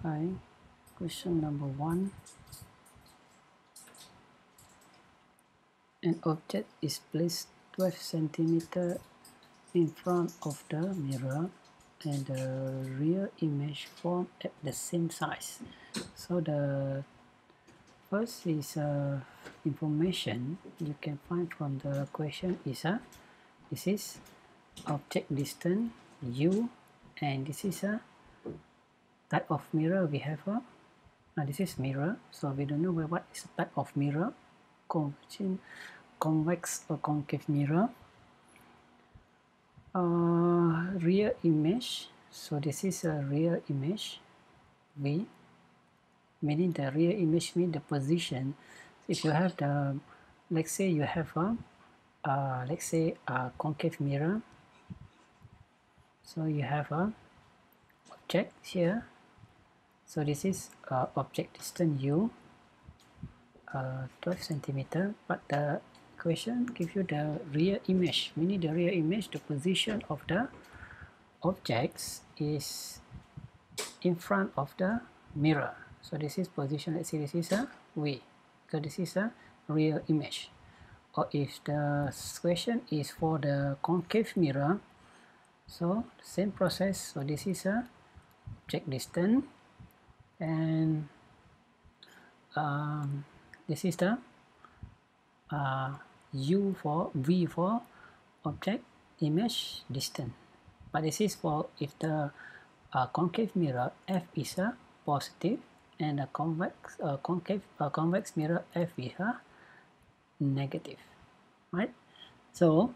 Hi, question number one. An object is placed 12 centimeter in front of the mirror and the real image form at the same size. So the first is uh, information you can find from the question is a uh, this is object distance u and this is a type of mirror we have a uh, this is mirror so we don't know what is the type of mirror. Convection convex or concave mirror. Uh, real image so this is a real image. V meaning the real image means the position. If you have the let's say you have a uh, let's say a concave mirror. So you have a object here so this is uh, object distance u uh, 12 centimeter. But the equation give you the real image. Meaning the real image. The position of the objects is in front of the mirror. So this is position. Let's say this is a v. So this is a real image. Or if the question is for the concave mirror so same process. So this is a object distance and um, this is the uh, u for v for object image distance. But this is for if the uh, concave mirror f is a positive and a convex uh, concave uh, convex mirror f is a negative right? So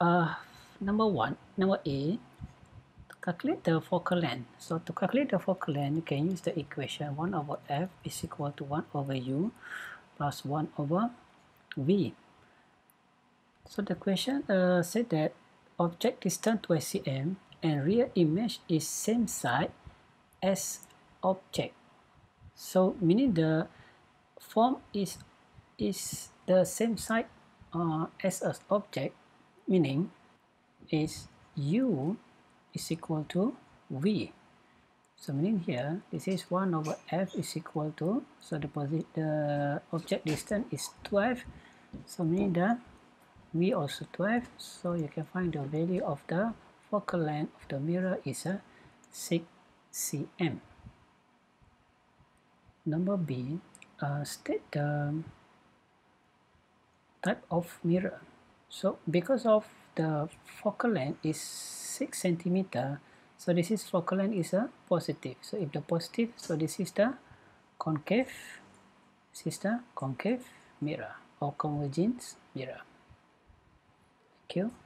uh, number one number a calculate the focal length. So to calculate the focal length, you can use the equation 1 over f is equal to 1 over u plus 1 over v. So the question uh, said that object distance to cm and real image is same side as object. So meaning the form is is the same side uh, as an object, meaning is u is equal to v. So meaning here, this is 1 over f is equal to, so the, the object distance is 12, so meaning the v also 12, so you can find the value of the focal length of the mirror is a 6 cm. Number B, uh, state the type of mirror. So because of the focal length is 6 centimeter. So this is focal length is a positive. So if the positive so this is the concave this is the concave mirror or convergence mirror. Thank you